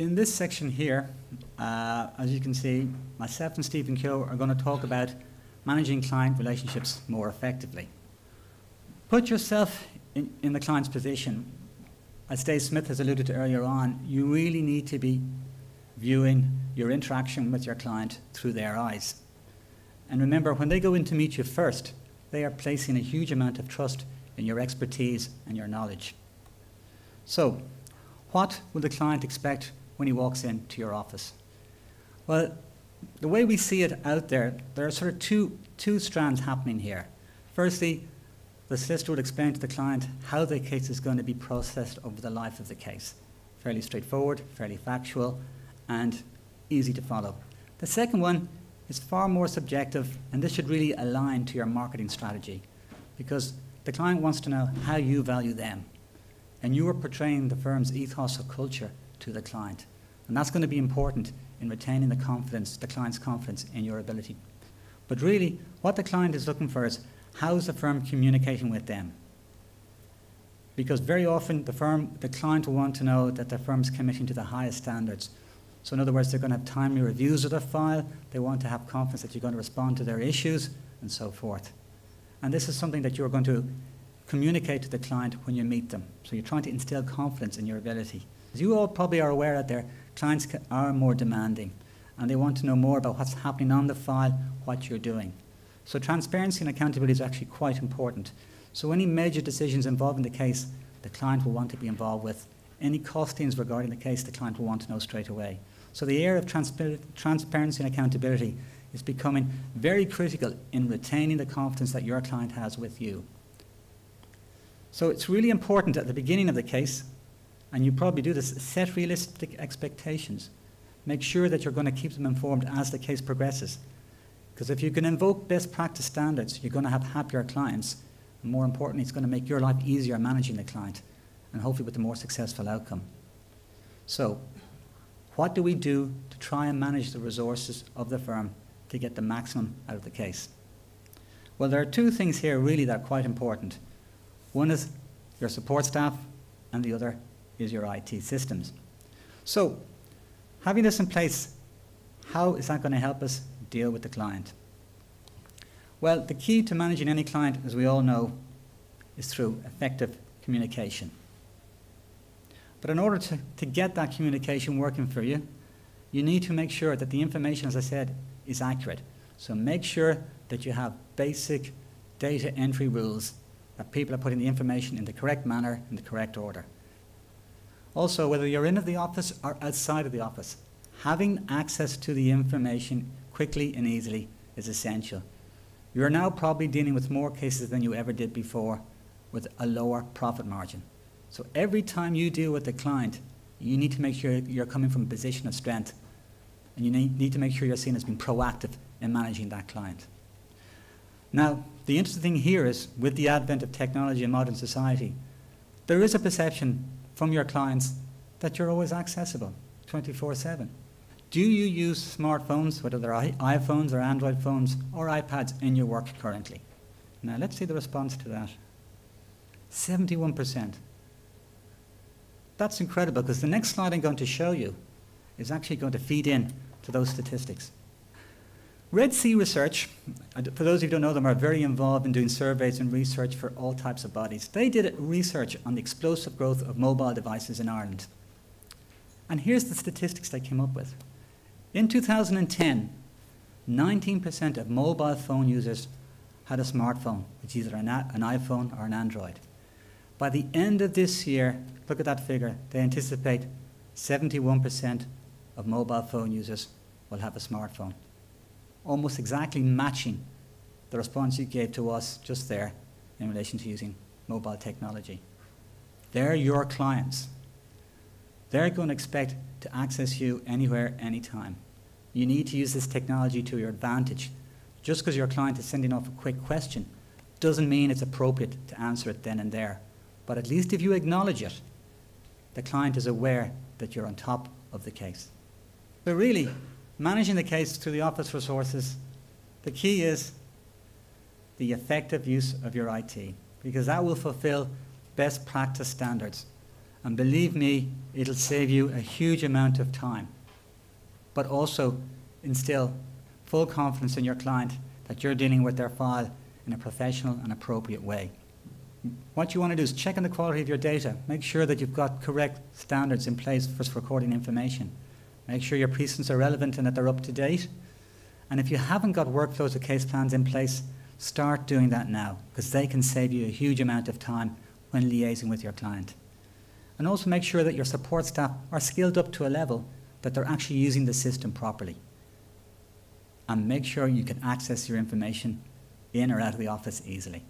in this section here, uh, as you can see, myself and Stephen Keogh are going to talk about managing client relationships more effectively. Put yourself in, in the client's position. As Dave Smith has alluded to earlier on, you really need to be viewing your interaction with your client through their eyes. And remember, when they go in to meet you first, they are placing a huge amount of trust in your expertise and your knowledge. So, what will the client expect when he walks into your office? Well, the way we see it out there, there are sort of two, two strands happening here. Firstly, the solicitor would explain to the client how the case is going to be processed over the life of the case. Fairly straightforward, fairly factual, and easy to follow. The second one is far more subjective, and this should really align to your marketing strategy because the client wants to know how you value them. And you are portraying the firm's ethos of culture to the client. And that's going to be important in retaining the confidence, the client's confidence in your ability. But really, what the client is looking for is how is the firm communicating with them? Because very often the firm, the client will want to know that the firm's committing to the highest standards. So in other words, they're going to have timely reviews of the file, they want to have confidence that you're going to respond to their issues, and so forth. And this is something that you're going to communicate to the client when you meet them. So you're trying to instill confidence in your ability. As you all probably are aware out there, clients are more demanding and they want to know more about what's happening on the file, what you're doing. So transparency and accountability is actually quite important. So any major decisions involving the case, the client will want to be involved with. Any costings regarding the case, the client will want to know straight away. So the area of transparency and accountability is becoming very critical in retaining the confidence that your client has with you. So it's really important at the beginning of the case and you probably do this, set realistic expectations. Make sure that you're going to keep them informed as the case progresses. Because if you can invoke best practice standards, you're going to have happier clients. And more importantly, it's going to make your life easier managing the client and hopefully with a more successful outcome. So, what do we do to try and manage the resources of the firm to get the maximum out of the case? Well, there are two things here really that are quite important. One is your support staff, and the other is your IT systems. So, having this in place, how is that going to help us deal with the client? Well, the key to managing any client, as we all know, is through effective communication. But in order to, to get that communication working for you, you need to make sure that the information, as I said, is accurate. So make sure that you have basic data entry rules, that people are putting the information in the correct manner, in the correct order. Also, whether you're in the office or outside of the office, having access to the information quickly and easily is essential. You're now probably dealing with more cases than you ever did before with a lower profit margin. So every time you deal with a client, you need to make sure you're coming from a position of strength and you need to make sure you're seen as being proactive in managing that client. Now, the interesting thing here is with the advent of technology in modern society, there is a perception from your clients that you're always accessible 24 7. Do you use smartphones, whether they're iPhones or Android phones or iPads, in your work currently? Now, let's see the response to that 71%. That's incredible because the next slide I'm going to show you is actually going to feed in to those statistics. Red C Research, for those of you who don't know them, are very involved in doing surveys and research for all types of bodies. They did research on the explosive growth of mobile devices in Ireland. And here's the statistics they came up with. In 2010, 19% of mobile phone users had a smartphone, which is either an, an iPhone or an Android. By the end of this year, look at that figure, they anticipate 71% of mobile phone users will have a smartphone almost exactly matching the response you gave to us just there in relation to using mobile technology. They're your clients. They're going to expect to access you anywhere, anytime. You need to use this technology to your advantage. Just because your client is sending off a quick question doesn't mean it's appropriate to answer it then and there. But at least if you acknowledge it, the client is aware that you're on top of the case. But really, managing the case through the office resources, the key is the effective use of your IT, because that will fulfill best practice standards. And believe me, it'll save you a huge amount of time, but also instill full confidence in your client that you're dealing with their file in a professional and appropriate way. What you want to do is check on the quality of your data. Make sure that you've got correct standards in place for recording information. Make sure your precedents are relevant and that they're up to date. And if you haven't got workflows or case plans in place, start doing that now because they can save you a huge amount of time when liaising with your client. And also make sure that your support staff are skilled up to a level that they're actually using the system properly. And make sure you can access your information in or out of the office easily.